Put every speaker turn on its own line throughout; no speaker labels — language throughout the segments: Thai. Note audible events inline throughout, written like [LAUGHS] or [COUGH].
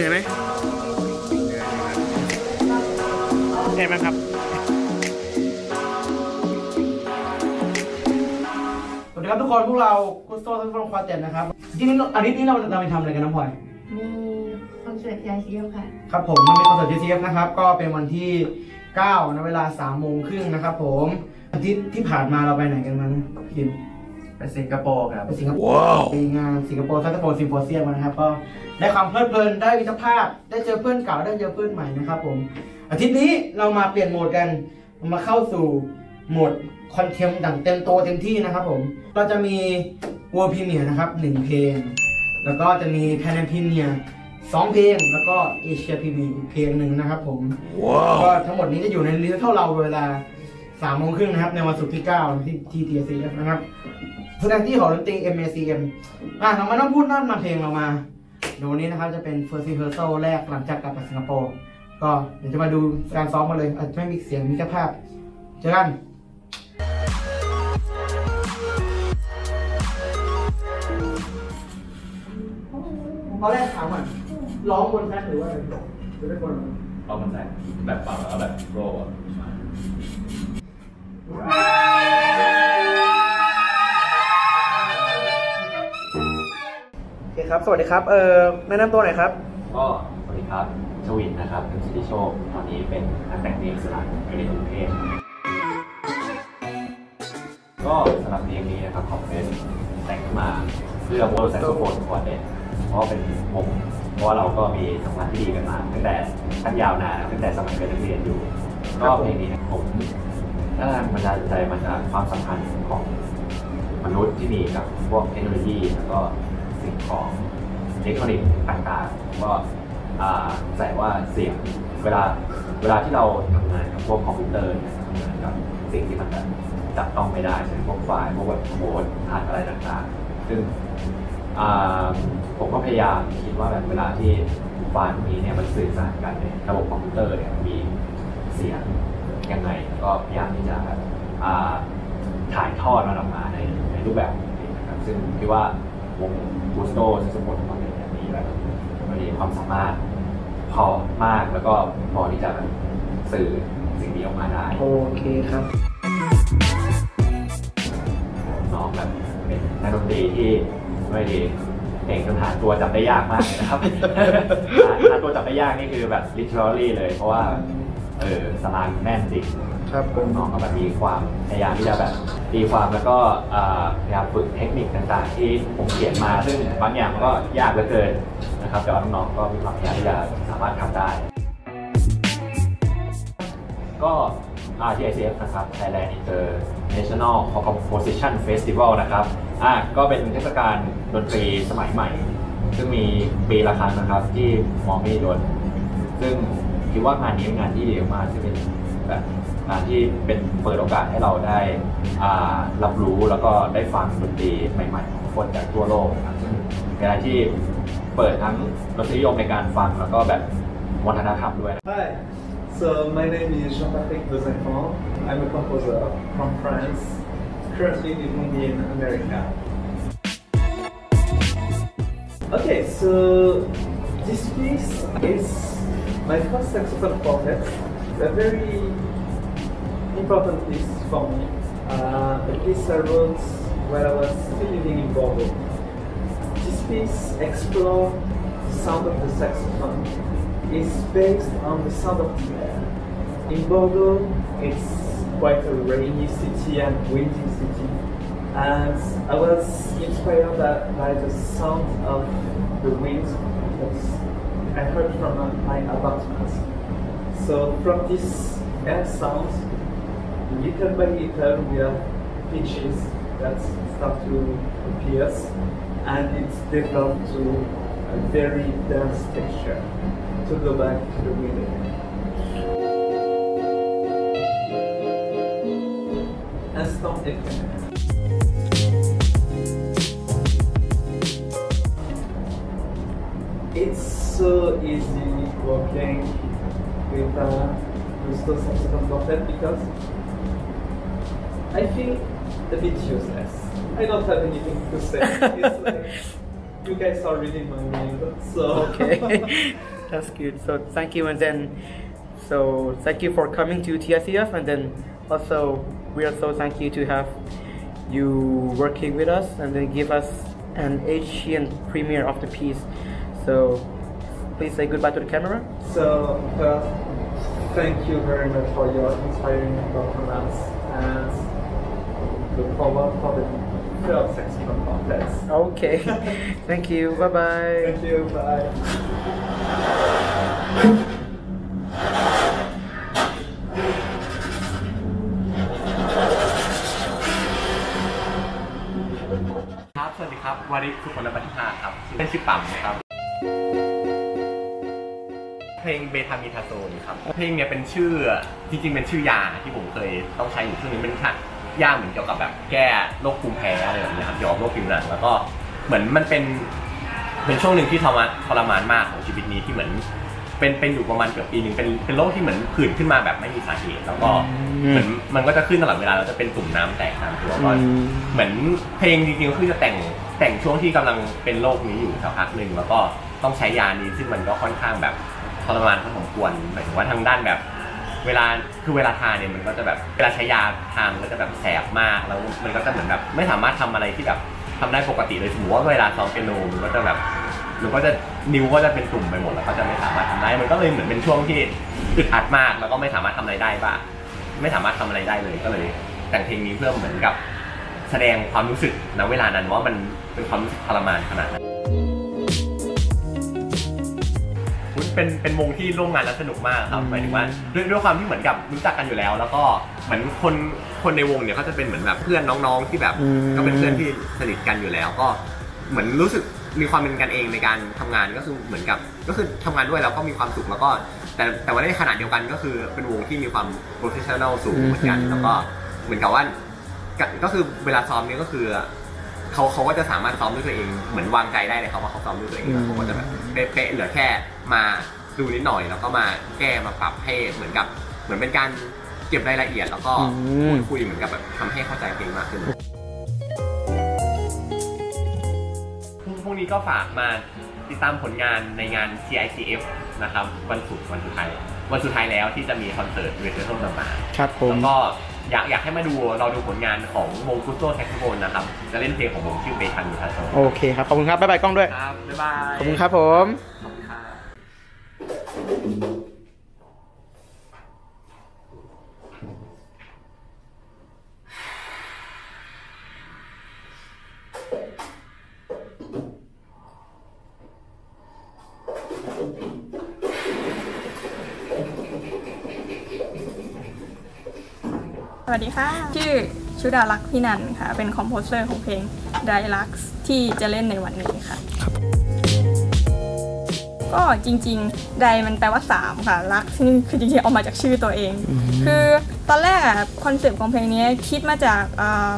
เหนื่อยไหมเหนื่อยไหมครับสวัสดีครับทุกคนพวกเรา Gusto Saxophone Quartet นะครับที่นี้อาทิตย์นี้เราเราไปทำอะไรกันน้องพลอย
มีคอนเสิร์ตยายเซียวค่ะ
ครับผมมันเป็นคอนเสิร์ต TICF นะครับ ก็เป็นวันที่9นะเวลา3โมงครึ่งนะครับผมอาทิตย์ที่ผ่านมาเราไปไหนกันมานะพิม
ไปสิงคโปร์ครับ
ไปสิงคโปร์ไปงานสิงคโปร์ Saxophone Symposium มานะครับ ก็ได้ความเพลิดเพลินได้มิตรภาพ ได้เจอเพื่อนเก่าได้เจอเพื่อนใหม่นะครับผม อาทิตย์นี้เรามาเปลี่ยนโหมดกัน มาเข้าสู่โหมด contemp กันเต็มตัวเต็มที่นะครับผม เราจะมี world premiere นะครับหนึ่งเพลง แล้วก็จะมี Thai premiere สองเพลง แล้วก็ Asia premiere อีกเพลงหนึ่งนะครับผม ก็ทั้งหมดนี้จะอยู่ใน recital เราเวลาสามโมงครึ่งนะครับ ในวันศุกร์ที่เก้าที่ที่ TICF นะครับ สถานที่หอดนตรี MACM อะเราม่ต้องพูดนั่นมาเพลงเรามาเดี๋ยววันนี้นะครับจะเป็น first rehearsal แรกหลังจากกลับจากสิงคโปร์ก็เดี๋ยวจะมาดูการซ้อมกันเลย อาจจะไม่มีเสียงมีแค่ภาพ เจอกันตอนแรกถามก่อนร้องบนแฟนหรือว่าอะไรหรือไม่บน
เอามันใส่แบบฟังแล้วแบบโรว์อะ
ครับ สวัสดีครับ เอ่อแนะนำตัวหน่อยครับ
ก็สวัสดีครับชวินนะครับเป็นสิทธิโชค ตอนนี้เป็นนักแต่งเพลงอิสระในกรุงเทพก็สำหรับเพลงนี้นะครับของเฟสแต่งขึ้นมาเพื่อ Gusto Saxophone Quartet เพราะเป็นผมเพราะว่าเราก็มีสัมพันธ์ที่ดีกันมาตั้งแต่ตั้งยาวนานตั้งแต่สมัยเป็นนักเรียนอยู่ ก็เพลงนี้นะผมได้แรงบันดาลใจมาจากความสัมพันธ์ของมนุษย์ที่มีกับพวกเทคโนโลยีแล้วก็ สิ่งของอิเล็กทรอนิกส์ต่างๆก็ใส่ว่าเสียงเวลาเวลาที่เราทำงานกับพวกคอมพิวเตอร์เนี่ยทำงานกับสิ่งที่มันจับต้องไม่ได้เช่นพวกไฟล์พวกแบบโค้ดรหัสอะไรต่างๆ ซึ่งผมก็พยายามคิดว่าแบบเวลาที่ไฟล์พวกนี้เนี่ยมันสื่อสารกันในระบบคอมพิวเตอร์เนี่ยมีเสียงยังไงก็พยายามที่จะถ่ายทอดมันออกมาในในรูปแบบของเพลงนะครับซึ่งคิดว่า วง Gusto Saxophone Quartet เนี่ยมีแบบมีความสามารถพอมากแล้วก็พอที่จะแบบสื่อสิ่งนี้ออกมาได้
โอเคครับ
น้องแบบเป็นนักดนตรีที่ไม่ดีเก่งจนหาตัวจับได้ยากมากเลยนะครับหาหาตัวจับได้ยากนี่คือแบบ literally เลย เพราะว่า เออสลางแน่นจริง
ครับผม
น้องก็แบบมีความพยายามที่จะแบบตีความแล้วก็อ่าพยายามฝึกเทคนิคต่างๆ ที่ผมเขียนมาซึ่งบางอย่างมันก็ยากเหลือเกินนะครับแต่ว่าน้องๆก็มีความพยายามที่จะสามารถทำได้ ก็ RTICF นะครับ Thailand International Composition Festival นะครับอะก็เป็นเทศกาลดนตรีสมัยใหม่ ซึ่งมีปีละครั้งนะครับที่มองไม่ดนซึ่งคิดว่างานนี้เป็นงานที่ดีมากจะเป็น แบบงานที่เป็นเปิดโอกาสให้เราได้รับรู้แล้วก็ได้ฟังดนตรีใหม่ๆของคนจากทั่วโลกนะครับซึ่งเป็นอะไรที่เปิดทั้งรสนิยมในการฟังแล้วก็แบบวัฒนธรรมด้วยนะ
Hi, so my name is Jean-Patrick Bezenfant. I'm a composer from France, currently living in America. Okay, so this piece is my first saxophone quartet. A very important piece for me. Uh, a piece I wrote when I was still living in Bordeaux. This piece explores the sound of the saxophone. It's based on the sound of the air. In Bordeaux, it's quite a rainy city and windy city. And I was inspired by, by the sound of the wind that I heard from my apartment. So from this air sound, little by little we have pitches that start to appear and it's developed to a very dense texture to go back to the window. Instant effect. It's so easy working uh, Gusto Saxophone Quartet because I feel a bit useless. I don't have anything to say. [LAUGHS] It's like you guys are reading my mail, so
Okay, [LAUGHS] that's good. So thank you, and then so thank you for coming to TSCF, and then also we are so thank you to have you working with us, and then give us an Asian premiere of the piece. So please say goodbye to the camera.
So, uh, Thank you very much for your inspiring performance and look forward for the third section contest.
Okay. [LAUGHS] Thank you. Bye bye.
Thank you. Bye.
ครับสวัสดีครับวาริศสุขผลบัติภาครับเป็นชื่อปั๊มครับ เพลงเบทามีทาโซนครับ เพลงเนี้ยเป็นชื่อจริงๆ เป็นชื่อยาที่ผมเคยต้องใช้อยู่ช่วงนึงเป็นค่ะยาเหมือนเกี่ยวกับแบบแก้โรคภูมิแพ้อะไรแบบเนี้ยครับเกี่ยวกับโรคผิวหนังแล้วก็เหมือนมันเป็นเป็นช่วงหนึ่งที่ทรมานทรมานมากของชีวิตนี้ที่เหมือน เป็นเป็นอยู่ประมาณเกือบปีหนึ่งเป็นเป็นโรคที่เหมือนผื่นขึ้นมาแบบไม่มีสาเหตุแล้วก็
อืม
เหมือนมันก็จะขึ้นตลอดเวลาแล้วจะเป็นตุ่มน้ำแตกตามตัวก็
อืม
เหมือนเพลงจริงๆก็คือจะแต่งแต่งช่วงที่กำลังเป็นโรคนี้อยู่สักพักหนึ่งแล้วก็ต้องใช้ยานี้ซึ่งมันก็ค่อนข้างแบบท รมานพอสมควรหมายถึงว่าทางด้านแบบ เวลาคือเวลาทานเนี่ยมันก็จะแบบเวลาใช้ยาทานมันก็จะแบบแสบมากแล้วมันก็จะเหมือนแบบไม่สามารถทำอะไรที่แบบทำได้ปกติเลยสมมติว่าเวลาซ้อมเปียโนมันก็จะแบบมันก็จะนิ้วก็จะเป็นตุ่มไปหมดแล้วก็จะไม่สามารถทำได้ มันก็เลยเหมือนเป็นช่วงที่อึดอัดมากแล้วก็ไม่สามารถทำอะไรได้บ้างไม่สามารถทำอะไรได้เลยก็เลย แต่งเพลงนี้เพื่อเหมือนกับ แสดงความรู้สึกณเวลานั้นว่ามันเป็นความรู้สึกทรมานขนาดนั้น เป็นเป็นวงที่ร่วมงานแล้วสนุกมากครับหมายถึงว่าด้วยด้วยความที่เหมือนกับรู้จักกันอยู่แล้ว แล้วก็เหมือนคนคนในวงเนี่ยเขาจะเป็นเหมือนแบบเพื่อนน้องๆที่แบบ
อืม
ก็เป็นเพื่อนที่สนิทกันอยู่แล้ว ก็เหมือนรู้สึกมีความเป็นกันเองในการทำงานก็คือเหมือนกับ ก็คือทำงานด้วยแล้วก็มีความสุขแล้วก็ แต่แต่ว่าในขณะเดียวกันก็คือเป็นวงที่มีความ professional สูงเหมือนกัน
อืม
แล้วก็เหมือนกับว่าก็ก็คือเวลาซ้อมเนี่ยก็คือ เขาเขาก็จะสามารถซ้อมด้วยตัวเองเหมือนวางใจได้เลยครับว่าเขาซ้อมด้วยตัวเองแล้วเขาก็จะแบบเป๊ะๆเหลือแค่มาดูนิดหน่อยแล้วก็มาแก้มาปรับให้เหมือนกับเหมือนเป็นการเก็บรายละเอียดแล้วก็
อืม
พูดคุยเหมือนกับแบบทำให้เข้าใจเพลงมากขึ้นพรุ่งพรุ่งนี้ก็ฝากมาติดตามผลงานในงาน CICF นะครับวันศุกร์วันสุดท้ายวันสุดท้ายแล้วที่จะมีคอนเสิร์ตเวทีต้นต่างๆ
ครับผม
แล้วก็ อยากอยากให้มาดูเราดูผลงานของวง Gusto Saxophone นะครับ จะเล่นเพลงของผมชื่อเบทันมิทาโซ
โอเคครับ ขอบคุณครับ บ๊ายบายกล้องด้วย
ครับ บ๊ายบาย
ขอบคุณครับผม
ขอบคุณครับ
วัสดีค่ะ ชื่อชุดาลักษณ์พี่นันค่ะ เป็น composer ของเพลง d i l u x ที่จะเล่นในวันนี้ค่ะ ก็จริงๆ ไตรมันแปลว่า 3 ค่ะ ลักนี่คือจริงๆ เอามาจากชื่อตัวเอง คือตอนแรกอะ concept ของเพลงนี้คิดมาจากอ่า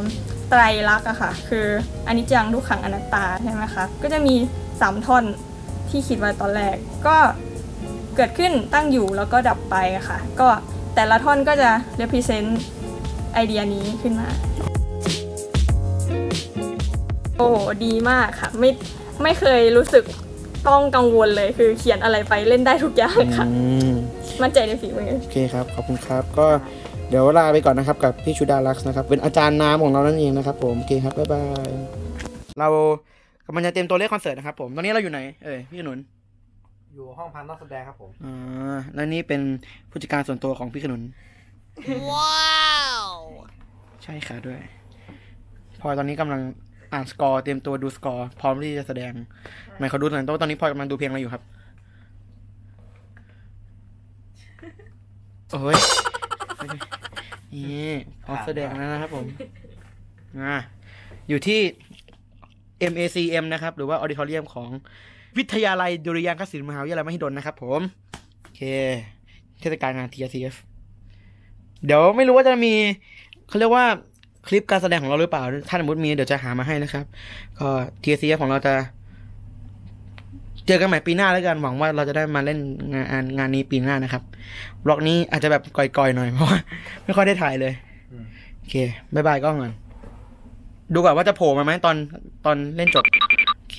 ไตรลักษณ์อะค่ะ คืออนิจจังทุกขังอนัตตาใช่ไหมคะ ก็จะมี 3 ท่อนที่คิดไว้ตอนแรก ก็เกิดขึ้นตั้งอยู่แล้วก็ดับไปอะค่ะ ก็แต่ละท่อนก็จะ represent ไอเดียนี้ขึ้นมา โอ้ดีมากค่ะ ไม่ไม่เคยรู้สึกต้องกังวลเลยคือเขียนอะไรไปเล่นได้ทุกอย่างค่ะ
อืม
มั่นใจในฝีมือ
โอเคครับ ขอบคุณครับ ก็เดี๋ยวลาไปก่อนนะครับกับพี่ชุดาลักษณ์นะครับ เป็นอาจารย์น้ำของเรานั่นเองนะครับผม โอเคครับ บ๊ายบาย เรากำลังจะเตรียมตัวเล่นคอนเสิร์ตนะครับผม ตอนนี้เราอยู่ไหน เอ่ย พี่ขนุน
อยู่ห้องพันนักแสดงครับผม
อ่า แล้วนี่เป็นผู้จัดการส่วนตัวของพี่ขนุน
ว้าว
ใช่ค่ะด้วย พลอยตอนนี้กำลังอ่านสกอร์เตรียมตัวดูสกอร์พร้อมที่จะแสดงไหนเขาดูหน่อยตอนนี้พลอยกำลังดูเพลงอะไรอยู่ครับโอ้ยนี่พร้อมแสดงแล้วนะครับผมอ่าอยู่ที่ MACM นะครับ หรือว่าออดิทอเรียมของวิทยาลัยดุริยางคศิลป์มหาวิทยาลัยมหิดลนะครับผม โอเค เทศกาลงาน TRCF เดี๋ยวไม่รู้ว่าจะมีเขาเรียกว่าคลิปการแสดงของเราหรือเปล่า ถ้าสมมติมีเดี๋ยวจะหามาให้นะครับ ก็ TRCF ของเราจะเจอกันใหม่ปีหน้าแล้วกันหวังว่าเราจะได้มาเล่นงานงานนี้ปีหน้านะครับบล็อกนี้อาจจะแบบก่อยๆหน่อยเพราะว่าไม่ค่อยได้ถ่ายเลยโอเคบายบายกล้องก่อนดูก่อนว่าจะโผล่มาไหมตอนตอนเล่นจบโอเค